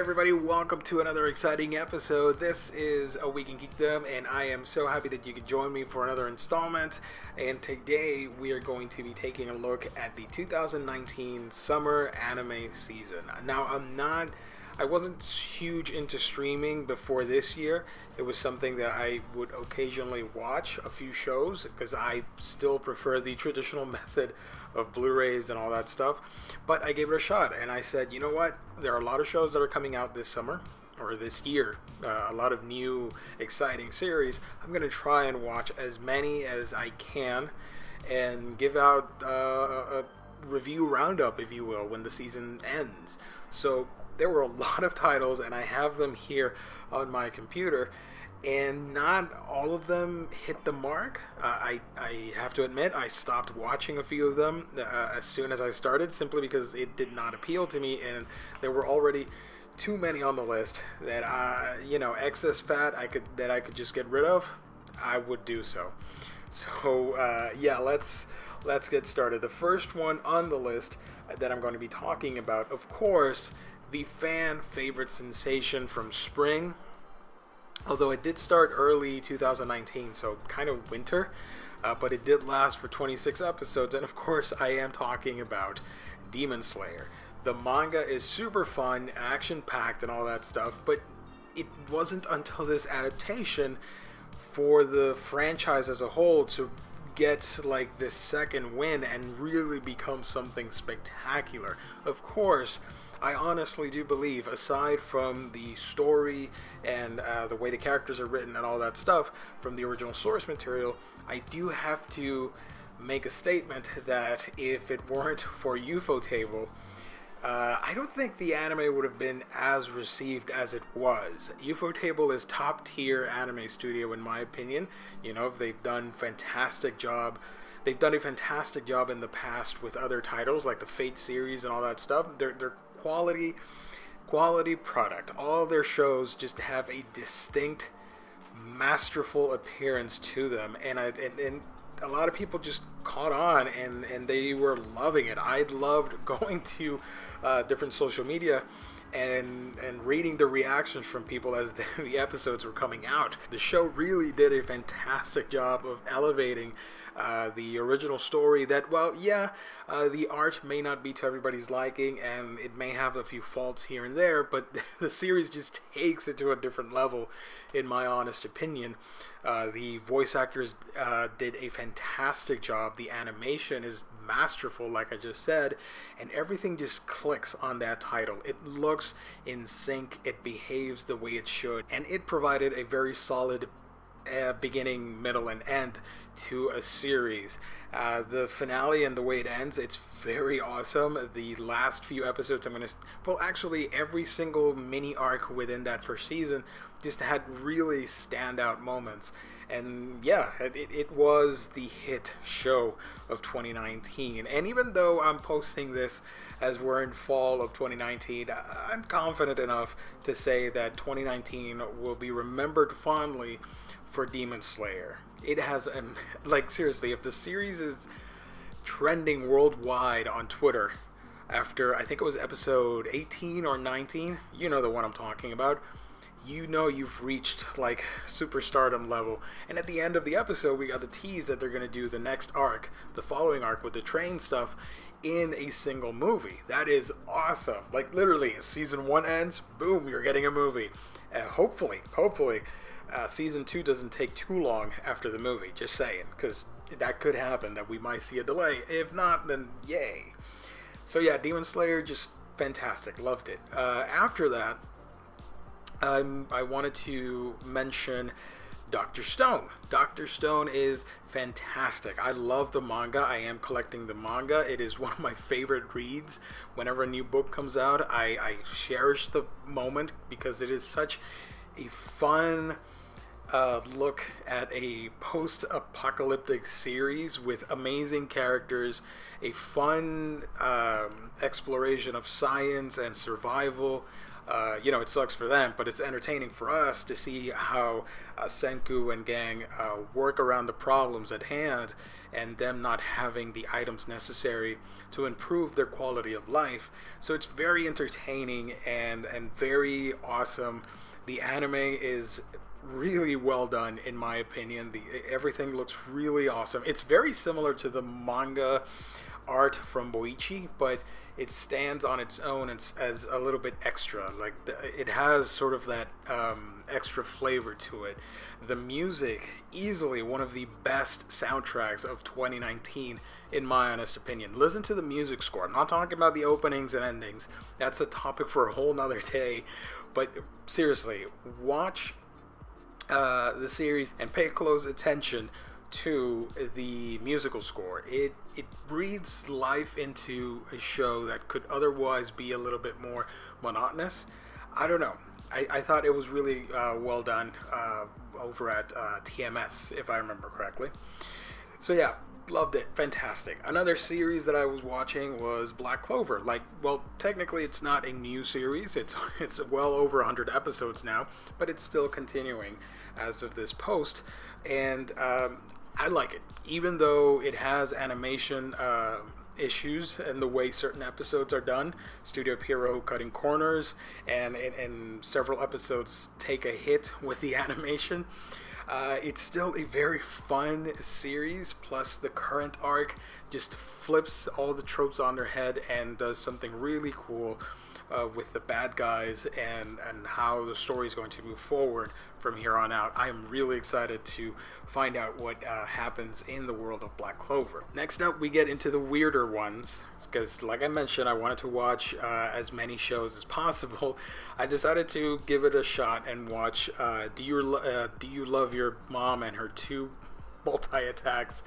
Everybody, welcome to another exciting episode. This is A Week in Geekdom, and I am so happy that you could join me for another installment. And today we are going to be taking a look at the 2019 summer anime season. Now, I'm not, I wasn't huge into streaming before this year. It was something that I would occasionally watch a few shows because I still prefer the traditional method of Blu-rays and all that stuff. But I gave it a shot, and I said, you know what? There are a lot of shows that are coming out this summer or this year. Uh, a lot of new, exciting series. I'm gonna try and watch as many as I can, and give out uh, a review roundup, if you will, when the season ends. So there were a lot of titles, and I have them here on my computer and not all of them hit the mark. Uh, I, I have to admit, I stopped watching a few of them uh, as soon as I started simply because it did not appeal to me, and there were already too many on the list that I, you know, excess fat I could that I could just get rid of. I would do so. So uh, yeah, let's let's get started. The first one on the list that I'm going to be talking about, of course, the fan favorite sensation from spring although it did start early 2019, so kind of winter, uh, but it did last for 26 episodes, and of course, I am talking about Demon Slayer. The manga is super fun, action packed, and all that stuff, but it wasn't until this adaptation for the franchise as a whole to get like this second win and really become something spectacular. Of course, I honestly do believe, aside from the story and uh, the way the characters are written and all that stuff from the original source material, I do have to make a statement that if it weren't for Ufotable, uh, I don't think the anime would have been as received as it was. Ufotable is top tier anime studio in my opinion. You know, they've done fantastic job. They've done a fantastic job in the past with other titles like the Fate series and all that stuff. They're they're quality quality product. All their shows just have a distinct masterful appearance to them and I and, and a lot of people just caught on and and they were loving it. I loved going to uh, different social media and and reading the reactions from people as the, the, episodes were coming out. The show really did a fantastic job of elevating uh, the original story. That well, yeah, uh, the art may not be to everybody's liking, and it may have a few faults here and there, but the series just takes it to a different level, in my honest opinion. Uh, the voice actors uh, did a fantastic job. The animation is masterful, like I just said, and everything just clicks on that title. It looks in sync, it behaves the way it should, and it provided a very solid uh, beginning, middle, and end to a series. Uh, the finale and the way it ends, it's very awesome. The last few episodes, I'm going to, well, actually, every single mini arc within that first season just had really standout moments. And yeah, it, it was the hit show of 2019. And even though I'm posting this as we're in fall of 2019, I'm confident enough to say that 2019 will be remembered fondly for Demon Slayer. It has, a, like, seriously, if the series is trending worldwide on Twitter after, I think it was episode 18 or 19, you know the one I'm talking about, you know you've reached, like, superstardom level. And at the end of the episode, we got the tease that they're going to do the next arc, the following arc with the train stuff, in a single movie. That is awesome. Like, literally, season one ends, boom, you're getting a movie. Uh, hopefully, hopefully uh, season two doesn't take too long after the movie. Just saying, because that could happen that we might see a delay. If not, then yay. So yeah, Demon Slayer just fantastic, loved it. Uh, after that, I wanted to mention Doctor Stone. Doctor Stone is fantastic. I love the manga. I am collecting the manga. It is one of my favorite reads. Whenever a new book comes out, I, I cherish the moment because it is such a fun uh, look at a post apocalyptic series with amazing characters, a fun um, exploration of science and survival. uh, you know, it sucks for them, but it's entertaining for us to see how uh, Senku and gang uh, work around the problems at hand and them not having the items necessary to improve their quality of life. So it's very entertaining and, and very awesome. The anime is really well done in my opinion the everything looks really awesome it's very similar to the manga art from boichi but it stands on its own as, as a little bit extra. Like the, it has sort of that um, extra flavor to it. The music, easily one of the best soundtracks of 2019, in my honest opinion. Listen to the music score. I'm not talking about the openings and endings. That's a topic for a whole nother day. But seriously, watch uh, the series and pay close attention to the musical score. It it breathes life into a show that could otherwise be a little bit more monotonous. I don't know. I, I thought it was really uh, well done uh, over at uh, TMS, if I remember correctly. So yeah, loved it. Fantastic. Another series that I was watching was Black Clover. Like, well, technically it's not a new series. It's it's well over 100 episodes now, but it's still continuing as of this post. And um, I like it, even though it has animation uh, issues and the way certain episodes are done. Studio Pierrot cutting corners, and, and, and several episodes take a hit with the animation. Uh, it's still a very fun series. Plus, the current arc just flips all the tropes on their head and does something really cool uh, with the bad guys and and how the story is going to move forward from here on out. I am really excited to find out what uh, happens in the world of Black Clover. Next up, we get into the weirder ones because, like I mentioned, I wanted to watch uh, as many shows as possible. I decided to give it a shot and watch uh, Do You uh, Do You Love Your Mom and Her Two Multi Attacks.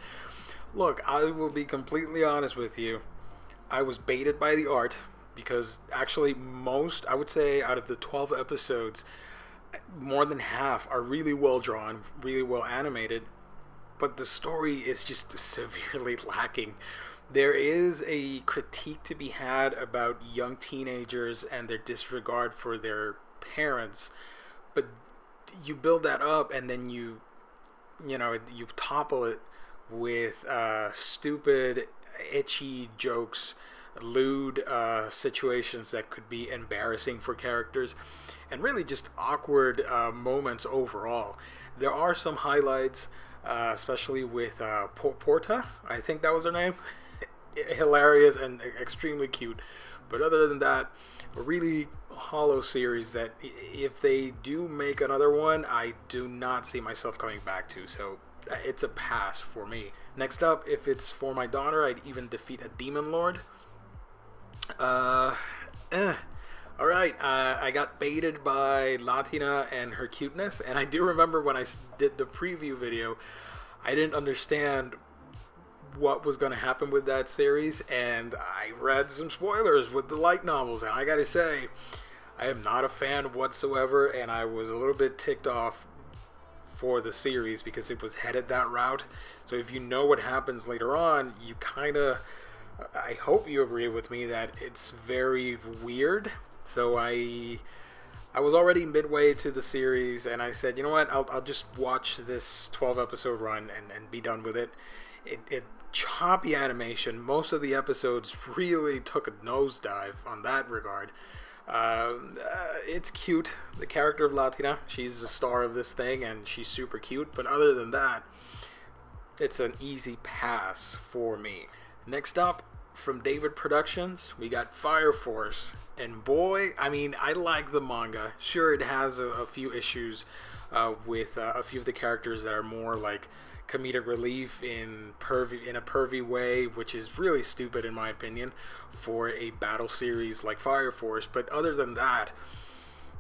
Look, I will be completely honest with you. I was baited by the art because actually most I would say out of the 12 episodes more than half are really well drawn, really well animated, but the story is just severely lacking. There is a critique to be had about young teenagers and their disregard for their parents, but you build that up and then you you know, you topple it with uh, stupid, ecchi jokes lewd uh, situations that could be embarrassing for characters, and really just awkward uh, moments overall. There are some highlights, uh, especially with uh, Porta, I think that was her name. Hilarious and extremely cute. But other than that, a really hollow series that if they do make another one, I do not see myself coming back to. So uh, it's a pass for me. Next up, if it's for my daughter, I'd even defeat a Demon Lord. Uh, eh. All right, uh, I got baited by Latina and her cuteness, and I do remember when I did the preview video, I didn't understand what was going to happen with that series, and I read some spoilers with the light novels, and I gotta say, I am not a fan whatsoever, and I was a little bit ticked off for the series because it was headed that route. So if you know what happens later on, you kind of I hope you agree with me that it's very weird. So I I was already midway to the series and I said, you know what, I'll, I'll just watch this 12 episode run and, and be done with it. It, it choppy animation. Most of the episodes really took a nosedive on that regard. Um, uh, it's cute. The character of Latina, she's the star of this thing and she's super cute. But other than that, it's an easy pass for me. Next up, from David Productions, we got Fire Force. And boy, I mean, I like the manga. Sure, it has a, a few issues uh, with uh, a few of the characters that are more like comedic relief in pervy in a pervy way, which is really stupid in my opinion for a battle series like Fire Force. But other than that,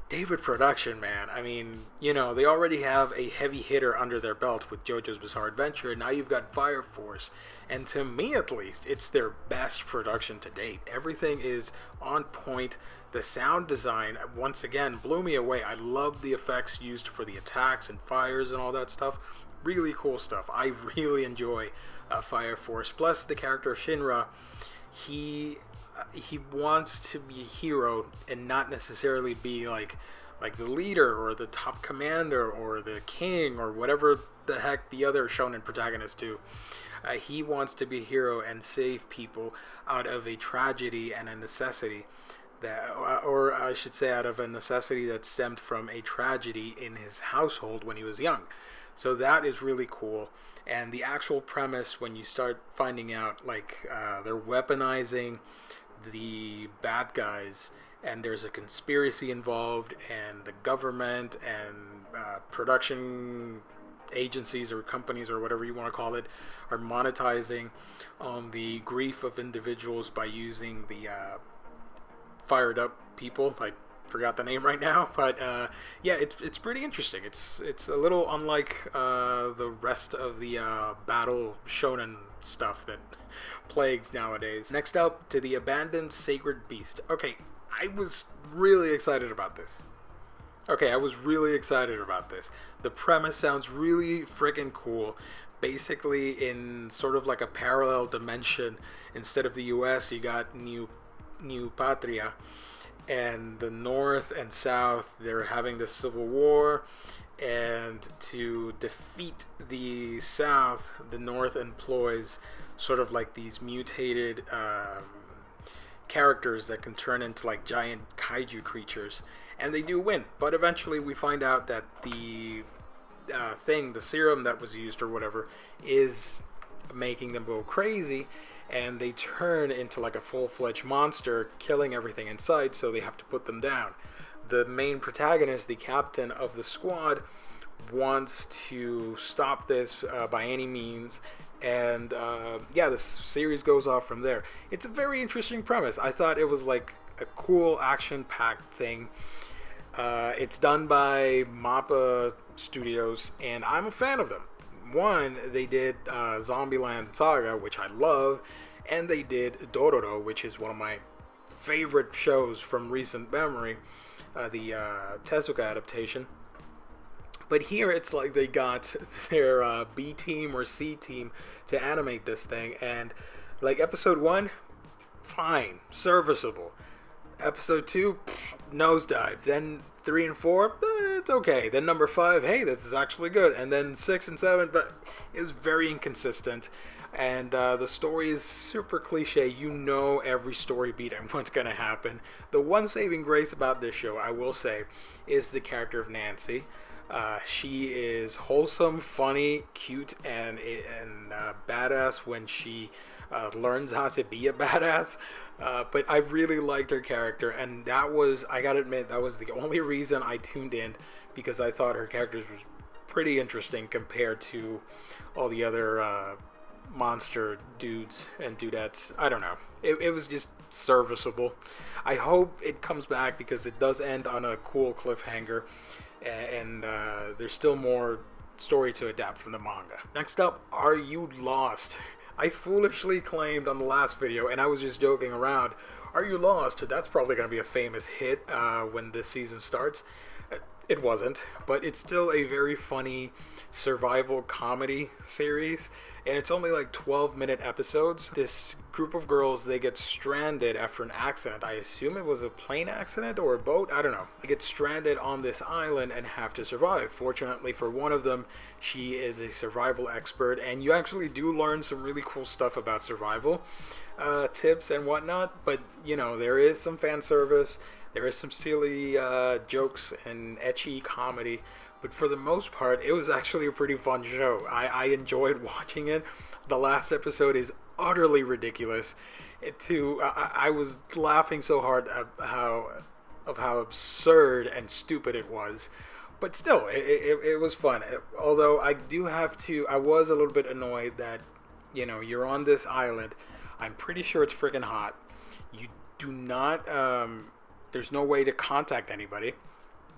David Production, man. I mean, you know, they already have a heavy hitter under their belt with JoJo's Bizarre Adventure, and now you've got Fire Force. And to me, at least, it's their best production to date. Everything is on point. The sound design, once again, blew me away. I love the effects used for the attacks and fires and all that stuff. Really cool stuff. I really enjoy uh, Fire Force. Plus, the character of Shinra, he he wants to be a hero and not necessarily be like like the leader or the top commander or the king or whatever the heck the other shonen protagonists do. Uh, he wants to be a hero and save people out of a tragedy and a necessity that, or I should say, out of a necessity that stemmed from a tragedy in his household when he was young. So that is really cool. And the actual premise, when you start finding out, like, uh, they're weaponizing the bad guys and there's a conspiracy involved, and the government and uh, production agencies or companies or whatever you want to call it are monetizing on the grief of individuals by using the uh, fired up people. I forgot the name right now, but uh, yeah, it's it's pretty interesting. It's it's a little unlike uh, the rest of the uh, battle shonen stuff that plagues nowadays. Next up, to the abandoned sacred beast. Okay, I was really excited about this. Okay, I was really excited about this. The premise sounds really freaking cool. Basically, in sort of like a parallel dimension, instead of the U.S., you got New New Patria, and the North and South they're having the Civil War, and to defeat the South, the North employs sort of like these mutated. Um, characters that can turn into like giant kaiju creatures, and they do win. But eventually, we find out that the uh, thing, the serum that was used or whatever, is making them go crazy, and they turn into like a full-fledged monster, killing everything inside. So they have to put them down. The main protagonist, the captain of the squad, wants to stop this uh, by any means and uh, yeah, the series goes off from there. It's a very interesting premise. I thought it was like a cool action-packed thing. Uh, it's done by Mappa Studios, and I'm a fan of them. One, they did uh, Zombieland Saga, which I love, and they did Dororo, which is one of my favorite shows from recent memory, uh, the uh, Tezuka adaptation. But here it's like they got their uh, B team or C team to animate this thing, and like episode one, fine, serviceable. Episode two, pff, nosedive. Then three and four, eh, it's okay. Then number five, hey, this is actually good. And then six and seven, but it was very inconsistent. And uh, the story is super cliche. You know every story beat and what's going to happen. The one saving grace about this show, I will say, is the character of Nancy. Uh, she is wholesome, funny, cute, and and uh, badass when she uh, learns how to be a badass. Uh, but I really liked her character, and that was I gotta admit that was the only reason I tuned in because I thought her character was pretty interesting compared to all the other uh, monster dudes and dudettes. I don't know. It, it was just serviceable. I hope it comes back because it does end on a cool cliffhanger and uh, there's still more story to adapt from the manga. Next up, Are You Lost? I foolishly claimed on the last video, and I was just joking around, Are You Lost? That's probably going to be a famous hit uh, when this season starts. It wasn't, but it's still a very funny survival comedy series and it's only like 12 minute episodes. This group of girls they get stranded after an accident. I assume it was a plane accident or a boat. I don't know. They get stranded on this island and have to survive. Fortunately for one of them, she is a survival expert, and you actually do learn some really cool stuff about survival uh, tips and whatnot. But you know there is some fan service. There is some silly uh, jokes and ecchi comedy but for the most part, it was actually a pretty fun show. I, I enjoyed watching it. The last episode is utterly ridiculous. It too, I, I was laughing so hard at how of how absurd and stupid it was. But still, it, it, it was fun. Although I do have to, I was a little bit annoyed that, you know, you're on this island. I'm pretty sure it's freaking hot. You do not, um, there's no way to contact anybody.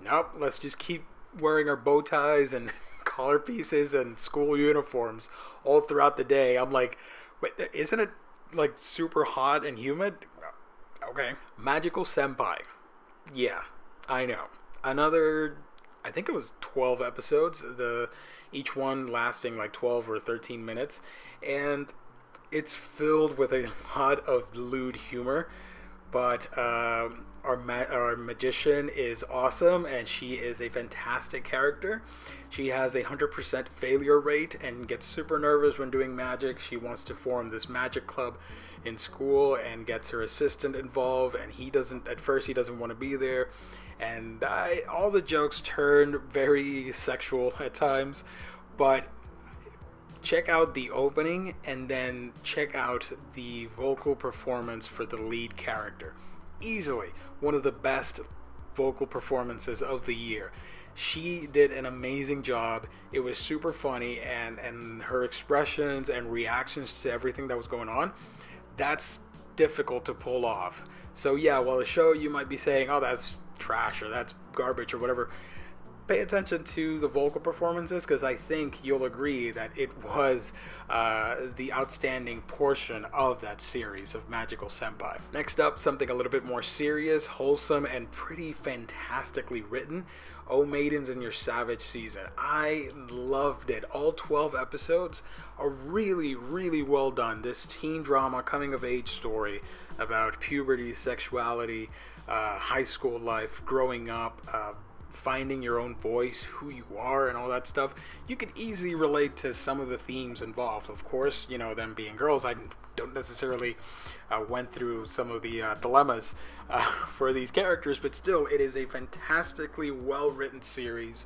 Nope, let's just keep wearing our bow ties and collar pieces and school uniforms all throughout the day. I'm like, wait, isn't it like super hot and humid? Okay. Magical Senpai. Yeah, I know. Another, I think it was 12 episodes. The each one lasting like 12 or 13 minutes, and it's filled with a lot of lewd humor, but um, our ma- our magician is awesome, and she is a fantastic character. She has a hundred percent failure rate and gets super nervous when doing magic. She wants to form this magic club in school and gets her assistant involved, and he doesn't. At first, he doesn't want to be there, and I, all the jokes turn very sexual at times, but check out the opening and then check out the vocal performance for the lead character. Easily one of the best vocal performances of the year. She did an amazing job. It was super funny and and her expressions and reactions to everything that was going on, that's difficult to pull off. So yeah, while the show you might be saying, "Oh, that's trash" or "That's garbage" or whatever pay attention to the vocal performances because I think you'll agree that it was uh, the outstanding portion of that series of Magical Senpai. Next up, something a little bit more serious, wholesome, and pretty fantastically written. Oh Maidens in Your Savage Season. I loved it. All 12 episodes are really, really well done. This teen drama, coming of age story about puberty, sexuality, uh, high school life, growing up, uh, finding your own voice, who you are, and all that stuff, you could easily relate to some of the themes involved. Of course, you know, them being girls, I don't necessarily uh, went through some of the uh, dilemmas uh, for these characters, but still, it is a fantastically well written series.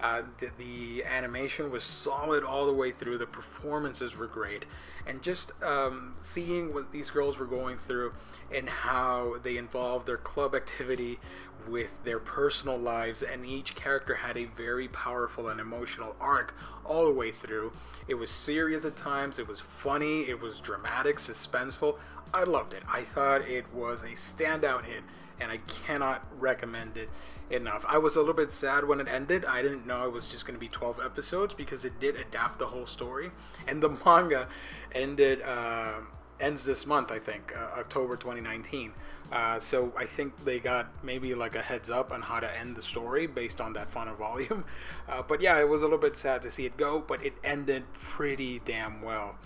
Uh, the, the, animation was solid all the way through. The performances were great, and just um, seeing what these girls were going through and how they involved their club activity with their personal lives, and each character had a very powerful and emotional arc all the way through. It was serious at times, it was funny, it was dramatic, suspenseful. I loved it. I thought it was a standout hit, and I cannot recommend it enough. I was a little bit sad when it ended. I didn't know it was just going to be 12 episodes because it did adapt the whole story, and the manga ended. Uh, ends this month, I think, uh, October 2019. Uh, so I think they got maybe like a heads up on how to end the story based on that final volume. Uh, but yeah, it was a little bit sad to see it go, but it ended pretty damn well,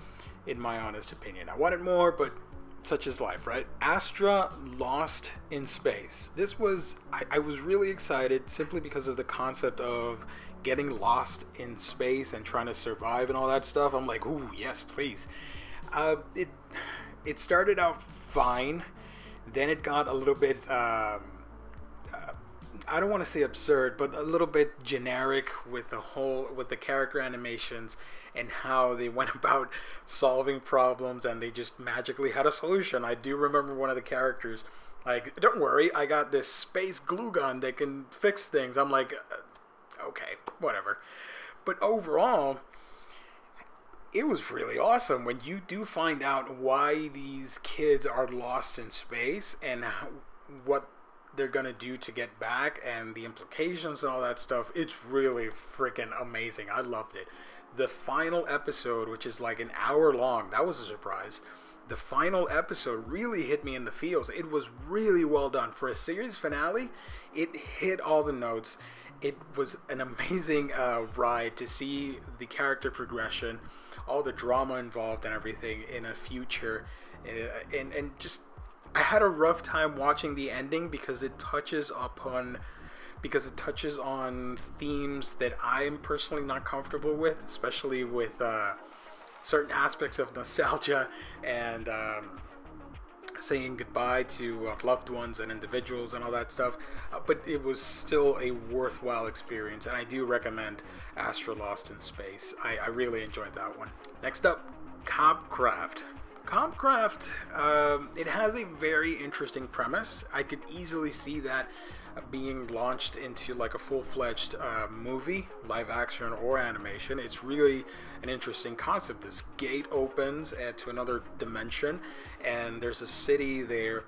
in my honest opinion. I wanted more, but such is life, right? Astra Lost in Space. This was, I, I was really excited simply because of the concept of getting lost in space and trying to survive and all that stuff. I'm like, ooh, yes, please. Uh, it, it started out fine then it got a little bit, um, I don't want to say absurd, but a little bit generic with the whole, with the character animations and how they went about solving problems and they just magically had a solution. I do remember one of the characters, like, don't worry, I got this space glue gun that can fix things. I'm like, uh, okay, whatever. But overall, it was really awesome when you do find out why these kids are lost in space and what they're gonna do to get back and the implications and all that stuff. It's really freaking amazing. I loved it. The final episode, which is like an hour long, that was a surprise. The final episode really hit me in the feels. It was really well done for a series finale. It hit all the notes. It was an amazing uh, ride to see the character progression all the drama involved and everything in a future, uh, and and just I had a rough time watching the ending because it touches upon because it touches on themes that I'm personally not comfortable with, especially with uh, certain aspects of nostalgia and um, saying goodbye to uh, loved ones and individuals and all that stuff. Uh, but it was still a worthwhile experience, and I do recommend Astra Lost in Space. I, I really enjoyed that one. Next up, Copcraft. Copcraft, um, it has a very interesting premise. I could easily see that being launched into like a full-fledged uh, movie, live action or animation. It's really an interesting concept. This gate opens uh, to another dimension, and there's a city there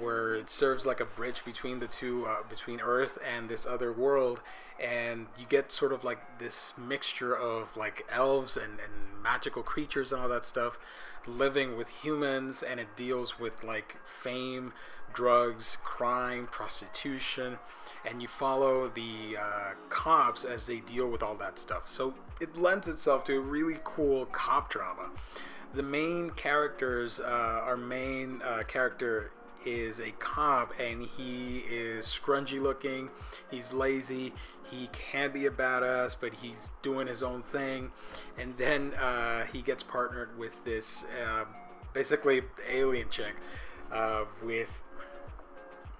where it serves like a bridge between the two, uh, between Earth and this other world, and you get sort of like this mixture of like elves and, and magical creatures and all that stuff living with humans, and it deals with like fame drugs, crime, prostitution, and you follow the uh, cops as they deal with all that stuff. So it lends itself to a really cool cop drama. the main characters, uh, our main uh, character is a cop and he is scrungy looking, he's lazy, he can be a badass, but he's doing his own thing. And then uh, he gets partnered with this uh, basically alien chick uh, with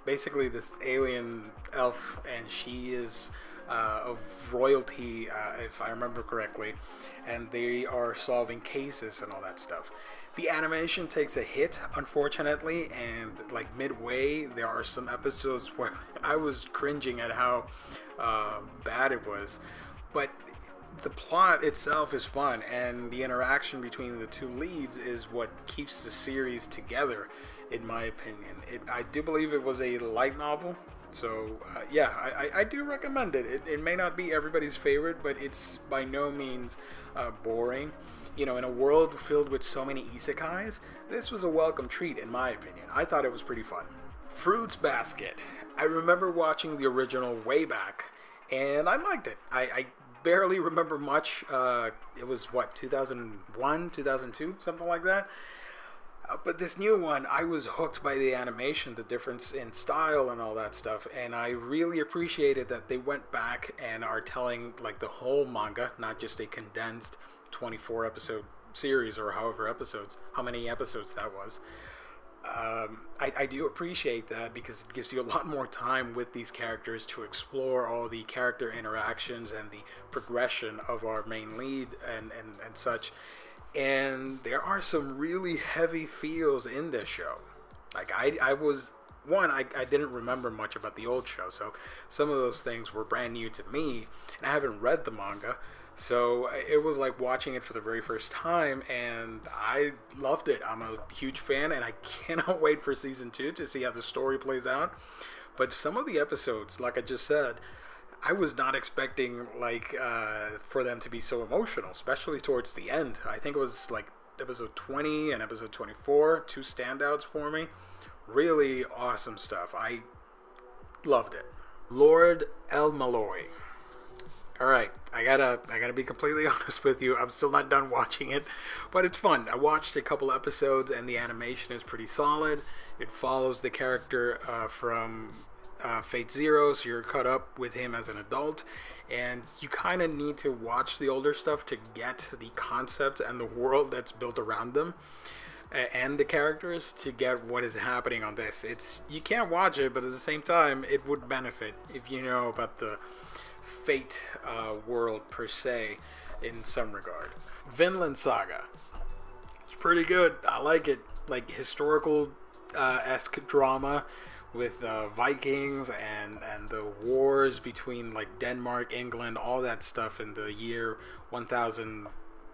basically this alien elf, and she is. Uh, of royalty, uh, if I remember correctly, and they are solving cases and all that stuff the animation takes a hit unfortunately and like midway there are some episodes where i was cringing at how uh, bad it was. But the plot itself is fun and the interaction between the two leads is what keeps the series together in my opinion. It, i do believe it was a light novel so uh, yeah I, I, do recommend it. it. it may not be everybody's favorite but it's by no means uh, boring you know, in a world filled with so many isekais, this was a welcome treat in my opinion. I thought it was pretty fun. Fruits Basket. I remember watching the original way back, and I liked it. I, I barely remember much. Uh, it was what 2001, 2002, something like that. Uh, but this new one, I was hooked by the animation, the difference in style, and all that stuff. And I really appreciated that they went back and are telling like the whole manga, not just a condensed 24 episode series or however episodes, how many episodes that was. Um, I, I, do appreciate that because it gives you a lot more time with these characters to explore all the character interactions and the progression of our main lead and, and, and such. And there are some really heavy feels in this show. Like, I, I was, one, I, I didn't remember much about the old show, so some of those things were brand new to me, and I haven't read the manga. So it was like watching it for the very first time, and I loved it. I'm a huge fan, and I cannot wait for season two to see how the story plays out. But some of the episodes, like I just said, I was not expecting like uh, for them to be so emotional, especially towards the end. I think it was like episode 20 and episode 24, two standouts for me. Really awesome stuff. I loved it. Lord El Melloi. All right, I gotta I gotta be completely honest with you. I'm still not done watching it, but it's fun. I watched a couple episodes, and the animation is pretty solid. It follows the character uh, from uh, Fate Zero, so you're caught up with him as an adult, and you kind of need to watch the older stuff to get the concept and the world that's built around them and the characters to get what is happening on this. It's you can't watch it, but at the same time, it would benefit if you know about the fate uh, world per se in some regard. Vinland Saga. It's pretty good. I like it. Like historical uh, esque drama with uh, Vikings and and the wars between like Denmark, England, all that stuff in the year 1000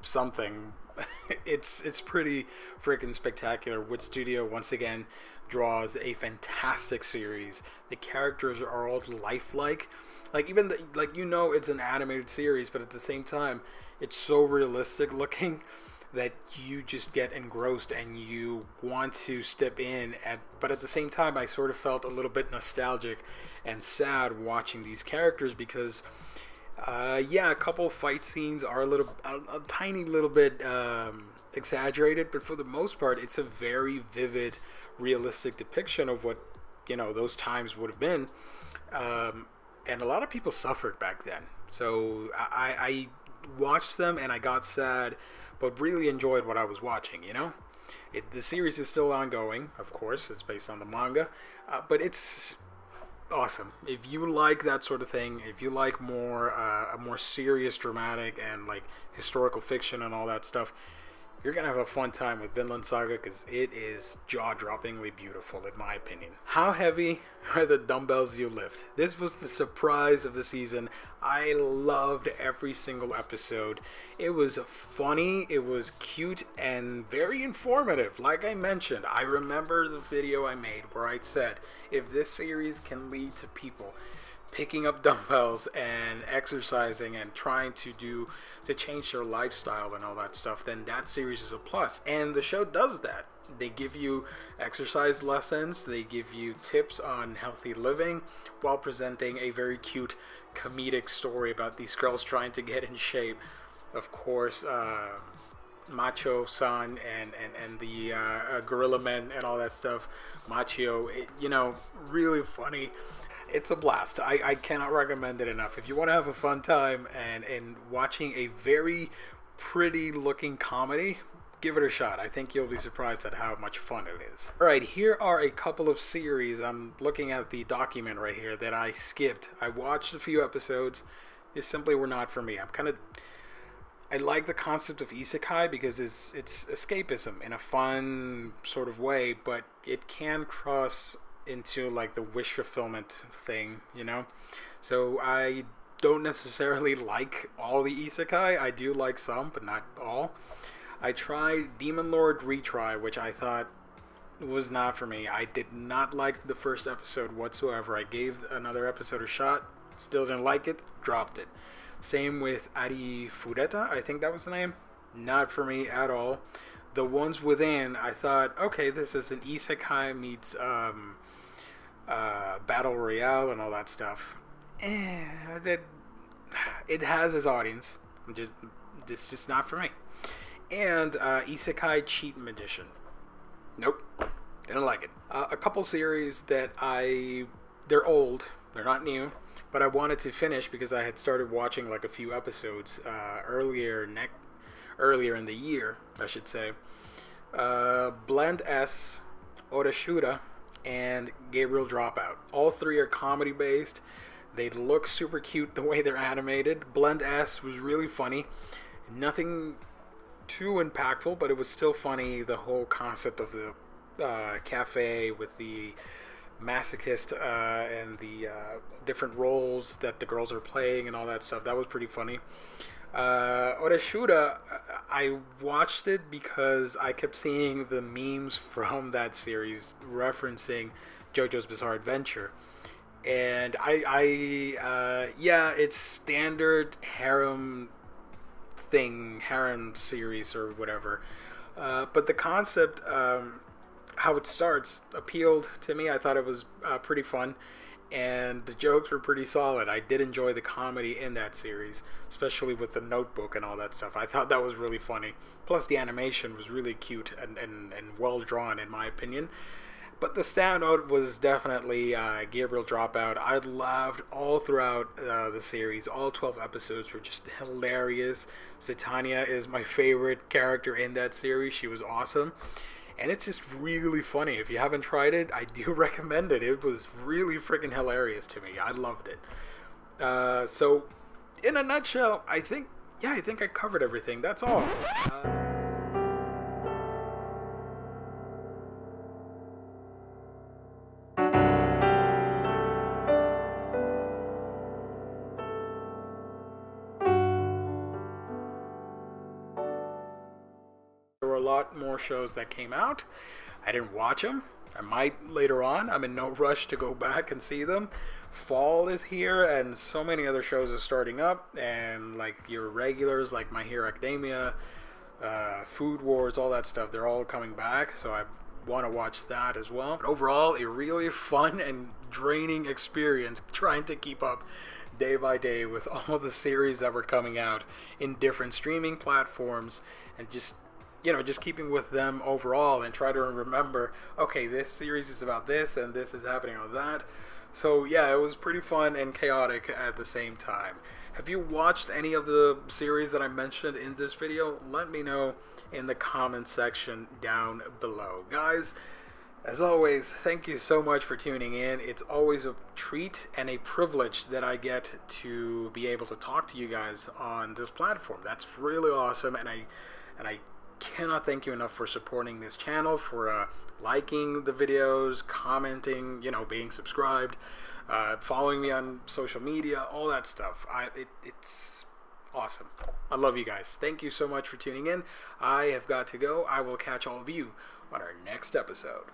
something. it's it's pretty freaking spectacular. Wit Studio once again draws a fantastic series. The characters are all lifelike like even the, like you know it's an animated series, but at the same time, it's so realistic looking that you just get engrossed and you want to step in at but at the same time I sort of felt a little bit nostalgic and sad watching these characters because uh, yeah a couple fight scenes are a little a, a tiny little bit um, exaggerated but for the most part it's a very vivid realistic depiction of what you know those times would have been um, and a lot of people suffered back then. So I, I watched them and I got sad, but really enjoyed what I was watching. You know, it, the series is still ongoing. Of course, it's based on the manga, uh, but it's awesome. If you like that sort of thing, if you like more uh, a more serious, dramatic, and like historical fiction and all that stuff, you're gonna have a fun time with Vinland Saga because it is jaw-droppingly beautiful, in my opinion. How heavy are the dumbbells you lift? This was the surprise of the season. I loved every single episode. It was funny, it was cute, and very informative. Like I mentioned, I remember the video I made where I said, if this series can lead to people picking up dumbbells and exercising and trying to do to change their lifestyle and all that stuff, then that series is a plus. And the show does that. They give you exercise lessons, they give you tips on healthy living while presenting a very cute comedic story about these girls trying to get in shape. Of course, uh, Machio San and and and the uh, uh, Gorilla Men and all that stuff. Macho, it, you know, really funny. It's a blast. I, I cannot recommend it enough. If you want to have a fun time and and watching a very pretty looking comedy, give it a shot. I think you'll be surprised at how much fun it is. All right, here are a couple of series. I'm looking at the document right here that I skipped. I watched a few episodes. They simply were not for me. I'm kind of I like the concept of isekai because it's it's escapism in a fun sort of way, but it can cross into like the wish fulfillment thing, you know. So I don't necessarily like all the isekai. I do like some, but not all. I tried Demon Lord Retry, which I thought was not for me. I did not like the first episode whatsoever. I gave another episode a shot, still didn't like it, dropped it. Same with Ari Arifureta, I think that was the name. Not for me at all. The ones within, I thought, okay, this is an isekai meets um, uh, battle royale and all that stuff. Eh, it, it has its audience. I'm just, it's just not for me. And uh, Isekai Cheat Magician. Nope, didn't like it. Uh, a couple series that I, they're old, they're not new but I wanted to finish because I had started watching like a few episodes uh, earlier neck earlier in the year, I should say. Uh, Blend S, Oreshura, and Gabriel Dropout. All three are comedy based. They look super cute the way they're animated. Blend S was really funny. Nothing too impactful, but it was still funny. The whole concept of the uh, cafe with the masochist uh, and the uh, different roles that the girls are playing and all that stuff. That was pretty funny. Uh, I watched it because I kept seeing the memes from that series referencing JoJo's Bizarre Adventure. And I, I uh, yeah, it's standard harem thing, harem series or whatever. Uh, but the concept um, how it starts appealed to me. I thought it was uh, pretty fun, and the jokes were pretty solid. I did enjoy the comedy in that series, especially with the notebook and all that stuff. I thought that was really funny. Plus, the animation was really cute and, and, and well drawn, in my opinion. But the standout was definitely uh, Gabriel Dropout. I loved all throughout uh, the series. All 12 episodes were just hilarious. Satania is my favorite character in that series. She was awesome and it's just really funny. If you haven't tried it, I do recommend it. It was really freaking hilarious to me. I loved it. Uh, so, in a nutshell, I think, yeah, I think I covered everything. That's all. Uh, more shows that came out. I didn't watch them. I might later on. I'm in no rush to go back and see them. Fall is here, and so many other shows are starting up, and like your regulars, like My Hero Academia, uh, Food Wars, all that stuff, they're all coming back. So I want to watch that as well. But overall, a really fun and draining experience trying to keep up day by day with all the series that were coming out in different streaming platforms and just you know, just keeping with them overall and try to remember, okay, this series is about this and this is happening on that. So yeah, it was pretty fun and chaotic at the same time. Have you watched any of the series that I mentioned in this video? Let me know in the comment section down below. Guys, as always, thank you so much for tuning in. It's always a treat and a privilege that I get to be able to talk to you guys on this platform. That's really awesome and I and I cannot thank you enough for supporting this channel, for uh, liking the videos, commenting, you know, being subscribed, uh, following me on social media, all that stuff. I, it, it's awesome. I love you guys. Thank you so much for tuning in. I have got to go. I will catch all of you on our next episode.